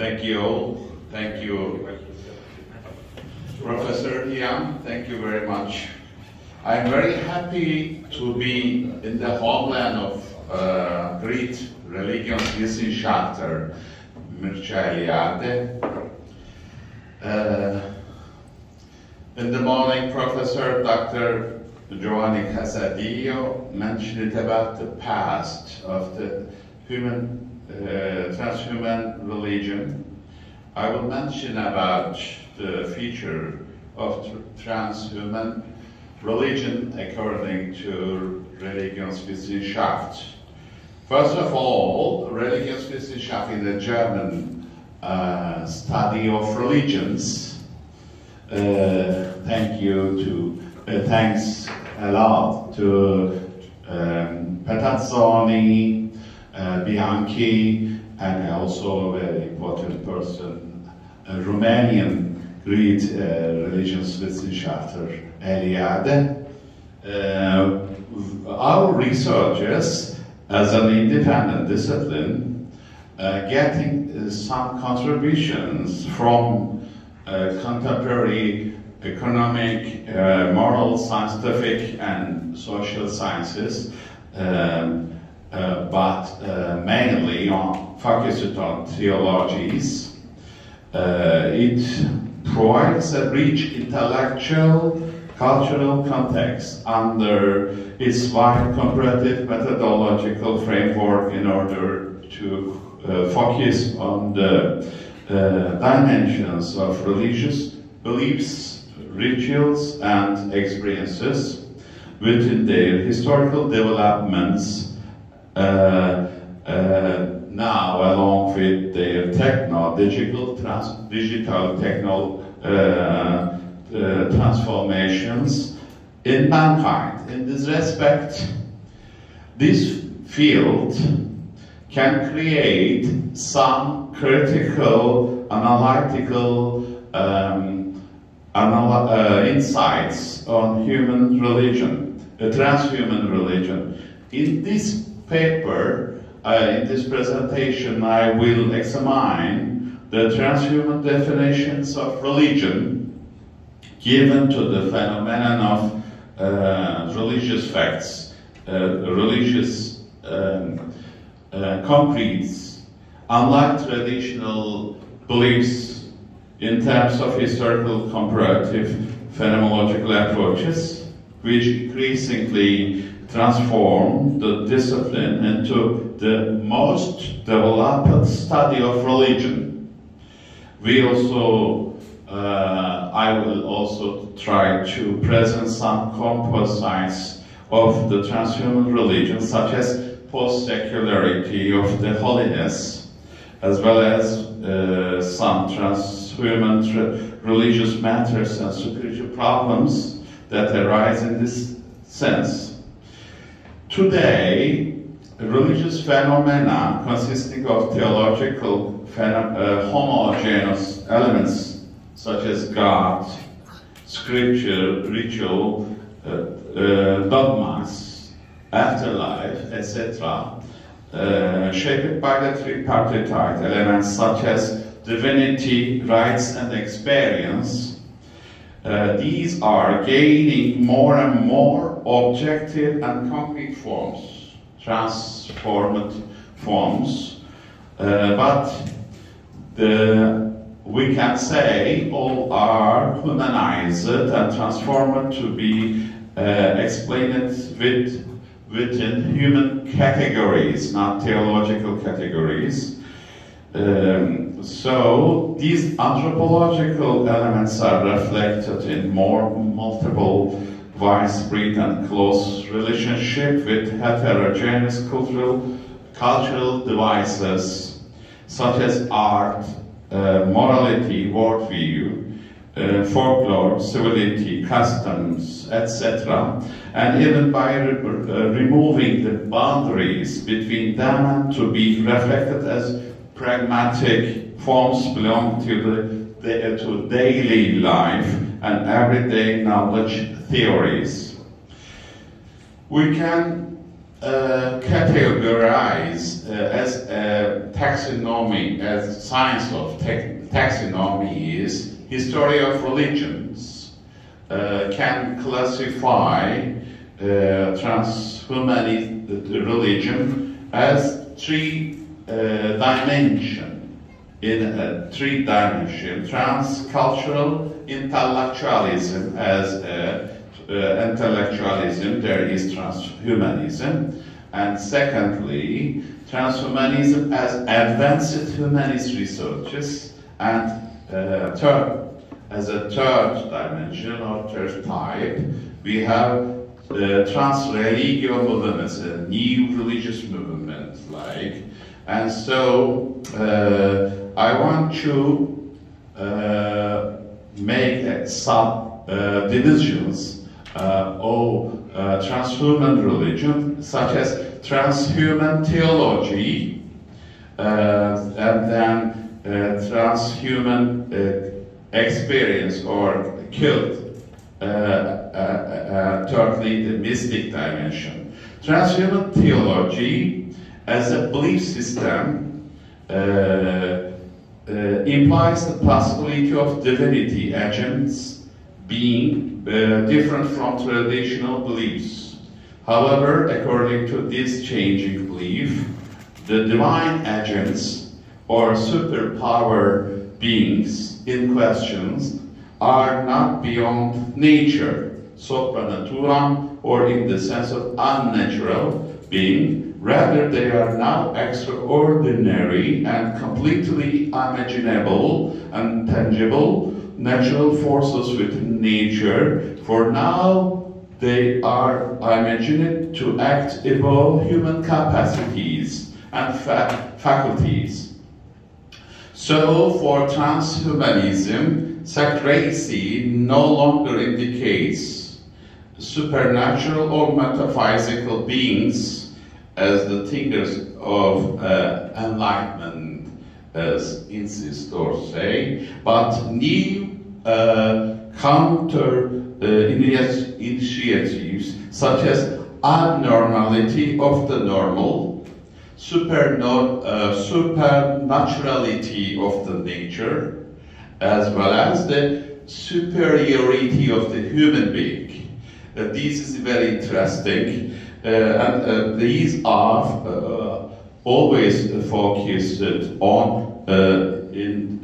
Thank you all. Thank you, Professor Ian. Thank you very much. I'm very happy to be in the homeland of uh, great Religionswissenschaftler Mircea Eliade. Uh, in the morning, Professor Dr. Giovanni Casadio mentioned about the past of the human, uh, transhuman religion. I will mention about the future of tr transhuman religion according to Religionswissenschaft. First of all, Religionswissenschaft is a German uh, study of religions. Uh, thank you to, uh, thanks a lot to um, Pettazzoni, uh, Bianchi, and also a very important person, a Romanian great uh, Religionswissenschaftler, Eliade. Uh, our researchers, as an independent discipline, uh, getting uh, some contributions from uh, contemporary economic, uh, moral, scientific, and social sciences, um, uh, but uh, mainly on focused on theologies. it provides a rich intellectual, cultural context under its wide comparative methodological framework in order to uh, focus on the uh, dimensions of religious beliefs, rituals, and experiences within their historical developments uh, uh now along with their techno, digital, trans, digital techno uh, uh, transformations in mankind. In this respect, this field can create some critical, analytical um, anal uh, insights on human religion, uh, transhuman religion. In this paper, uh, in this presentation, I will examine the transhuman definitions of religion given to the phenomenon of uh, religious facts, uh, religious um, uh, concretes, unlike traditional beliefs in terms of historical comparative phenomenological approaches, which increasingly transform the discipline into the most developed study of religion. We also, uh, I will also try to present some composites of the transhuman religion, such as post-secularity of the holiness, as well as uh, some transhuman tra religious matters and spiritual problems that arise in this sense. Today, religious phenomena consisting of theological uh, homogeneous elements such as God, scripture, ritual, uh, uh, dogmas, afterlife, etc., uh, shaped by the tripartite elements such as divinity, rites, and experience, uh, these are gaining more and more objective and concrete forms, transformed forms, uh, but the, we can say all are humanized and transformed to be uh, explained with, within human categories, not theological categories. Um, so these anthropological elements are reflected in more multiple widespread and close relationship with heterogeneous cultural, cultural devices such as art, uh, morality, worldview, uh, folklore, civility, customs, etc. And even by re uh, removing the boundaries between them to be reflected as pragmatic forms belong to the, the to daily life and everyday knowledge theories. We can uh, categorize uh, as a taxonomy, as science of taxonomy is history of religions, uh, can classify uh, transhumanist religion as three dimension in a three dimension transcultural intellectualism as a uh, intellectualism, there is transhumanism. And secondly, transhumanism as advanced humanist researches. And uh, third, as a third dimension or third type, we have the trans-religio movement, a new religious movement, like. And so uh, I want to uh, make some uh, divisions uh, or uh, transhuman religion, such as transhuman theology, uh, and then transhuman experience or cult. thirdly, the mystic dimension. Transhuman theology as a belief system uh, uh, implies the possibility of divinity agents being uh, different from traditional beliefs. However, according to this changing belief, the divine agents or superpower beings in questions are not beyond nature, sopra naturam, or in the sense of unnatural being. Rather, they are now extraordinary and completely imaginable and tangible natural forces within nature, for now they are, imagined to act above human capacities and fa faculties. So for transhumanism, sacracy no longer indicates supernatural or metaphysical beings as the thinkers of uh, enlightenment as insist or say, but new uh, counter uh, initiatives such as abnormality of the normal, superno uh, supernaturality of the nature, as well as the superiority of the human being. Uh, this is very interesting, and uh, these are uh, always focused on in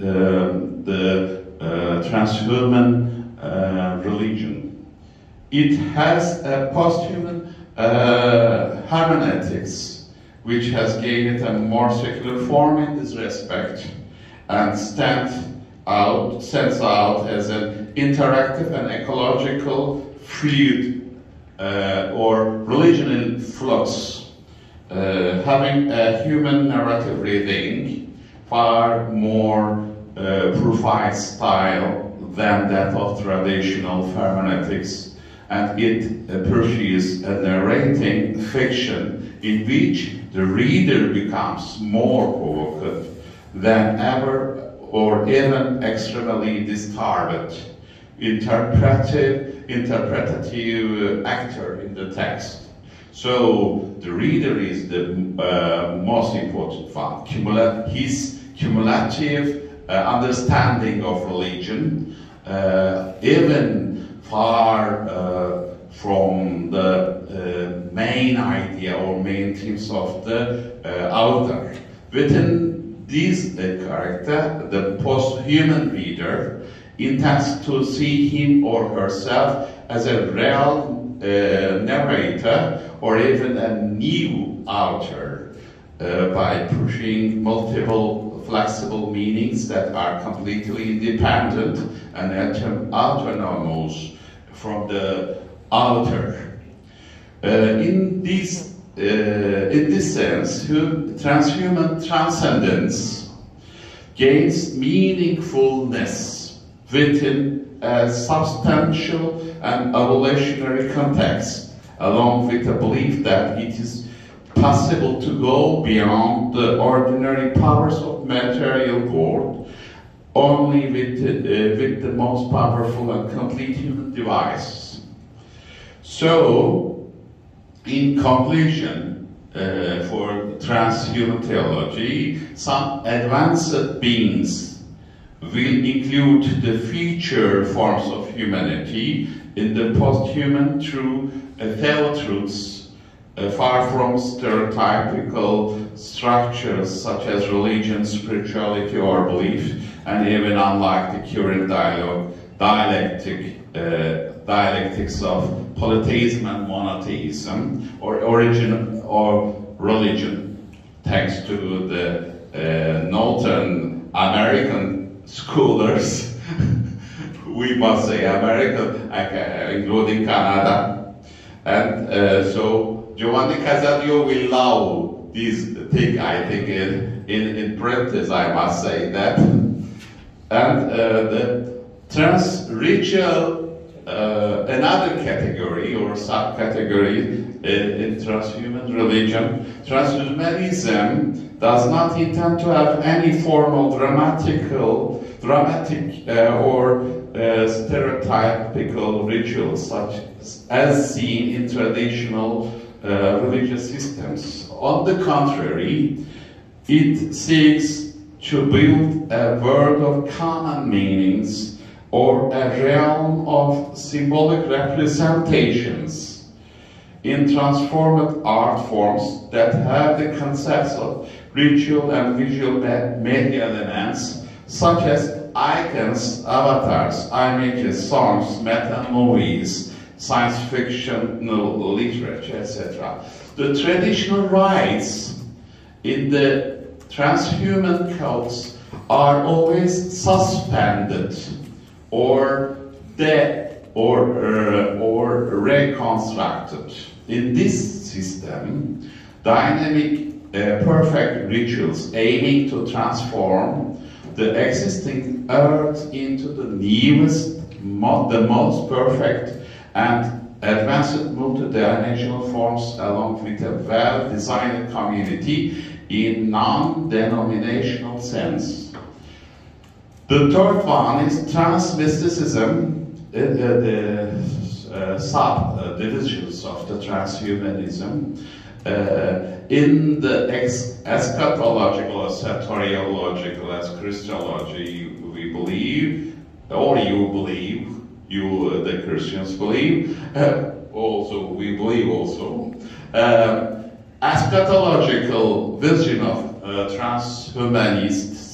the uh, transhuman uh, religion. It has a posthuman uh, hermeneutics, which has gained a more secular form in this respect and stands out, stands out as an interactive and ecological fluid uh, or religion in flux, uh, having a human narrative reading far more uh, style than that of traditional hermeneutics, and it uh, pursues a narrating fiction in which the reader becomes more provoked than ever or even extremely disturbed interpretive, interpretative actor in the text. So the reader is the uh, most important one. Cumula his cumulative uh, understanding of religion, uh, even far uh, from the main idea or main themes of the author. Within this character, the post-human reader intends to see him or herself as a real uh, narrator or even a new author uh, by pushing multiple flexible meanings that are completely independent and autonomous from the outer. Uh, in this uh, in this sense, transhuman transcendence gains meaningfulness within a substantial and evolutionary context, along with a belief that it is possible to go beyond the ordinary powers of material world only with the, uh, with the most powerful and complete human device. So, in conclusion, uh, for transhuman theology, some advanced beings will include the future forms of humanity in the post-human true uh, theotruths, uh, far from stereotypical structures such as religion, spirituality, or belief, and even unlike the current dialogue, dialectic, uh, dialectics of polytheism and monotheism, or origin or religion, thanks to the uh, Scholars, we must say American, uh, including Canada. And uh, so Giovanni Casadio will love this thing, I think, in, in, in practice, I must say that. And uh, the trans-ritual uh, another category or subcategory in, in transhuman religion. Transhumanism does not intend to have any formal dramatical, dramatic uh, or uh, stereotypical rituals such as seen in traditional uh, religious systems. On the contrary, it seeks to build a world of common meanings or a realm of symbolic representations in transformed art forms that have the concepts of ritual and visual media elements such as icons, avatars, images, songs, meta movies, science fiction, literature, etc. The traditional rites in the transhuman cults are always suspended or dead or, uh, or reconstructed. In this system, dynamic uh, perfect rituals aiming to transform the existing earth into the newest, mo the most perfect and advanced multidimensional forms along with a well-designed community in non-denominational sense. The third one is transmysticism, uh, the uh, sub-divisions of the transhumanism. Uh, in the eschatological, as soteriological, as Christology, we believe, or you believe, you, uh, the Christians, believe, uh, also, we believe also, um, eschatological vision of uh, transhumanists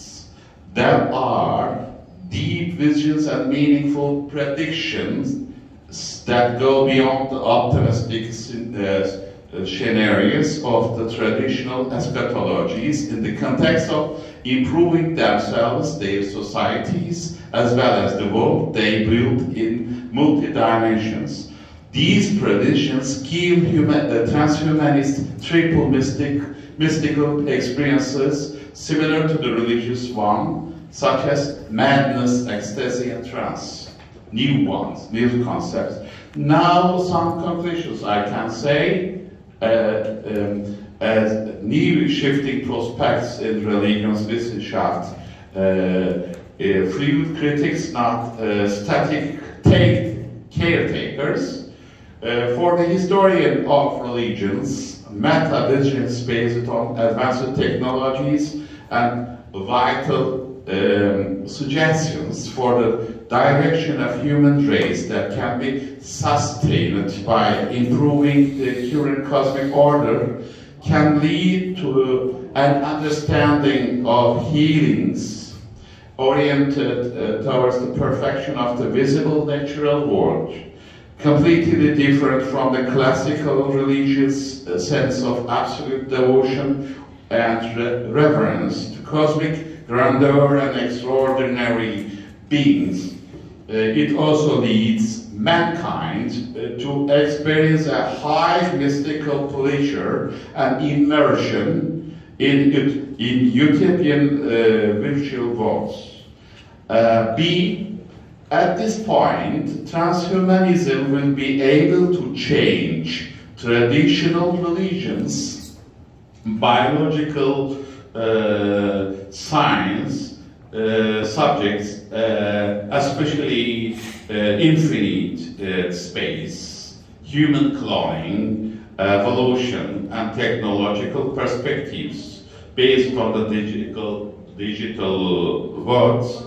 there are deep visions and meaningful predictions that go beyond the optimistic uh, scenarios of the traditional eschatologies in the context of improving themselves, their societies, as well as the world they build in multi-dimensions. These predictions give human, uh, transhumanist triple mystic, mystical experiences similar to the religious one, such as madness, ecstasy, and trance. New ones, new concepts. Now some conclusions I can say, um, new shifting prospects in Religionswissenschaft, uh, uh, fluid critics, not uh, static take caretakers. For the historian of religions, meta-visions based on advanced technologies and vital um, suggestions for the direction of human race that can be sustained by improving the current cosmic order can lead to an understanding of healings oriented uh, towards the perfection of the visible natural world, completely different from the classical religious uh, sense of absolute devotion and re reverence to cosmic grandeur and extraordinary beings. Uh, it also leads mankind uh, to experience a high mystical pleasure and immersion in, in utopian uh, virtual worlds. B, at this point, transhumanism will be able to change traditional religions biological uh, science subjects, uh, especially uh, infinite uh, space, human cloning, evolution and technological perspectives based on the digital, digital worlds,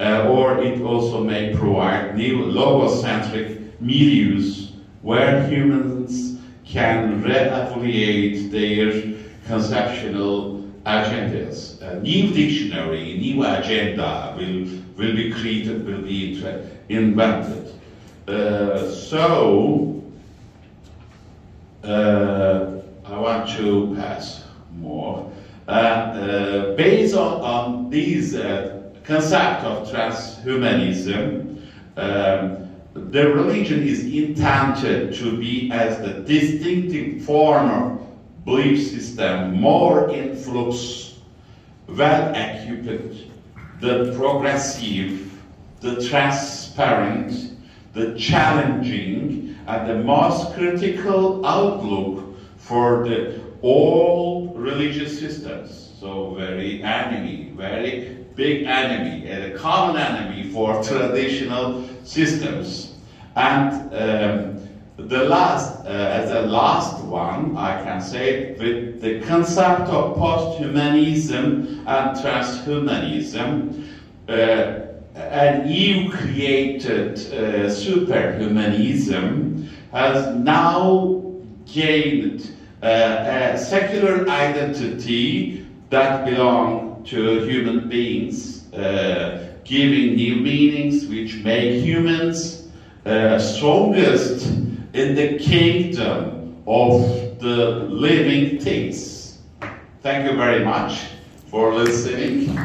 uh, or it also may provide new logocentric milieus where humans can re-evaluate their conceptual agendas. A new dictionary, new agenda will, will be created, will be invented. Uh, so, uh, I want to pass more. Uh, uh based on, on these uh, concept of transhumanism, um, the religion is intended to be as a distinctive form of belief system, more influx, well-equipped, the progressive, the transparent, the challenging, and the most critical outlook for the all religious systems. So very enemy, very big enemy, and a common enemy for traditional systems. And um, the last, uh, as a last one, I can say, with the concept of post-humanism and transhumanism, uh, an EU-created uh, superhumanism has now gained uh, a secular identity that belongs to human beings, uh, giving new meanings which make humans uh, strongest in the kingdom of the living things. Thank you very much for listening.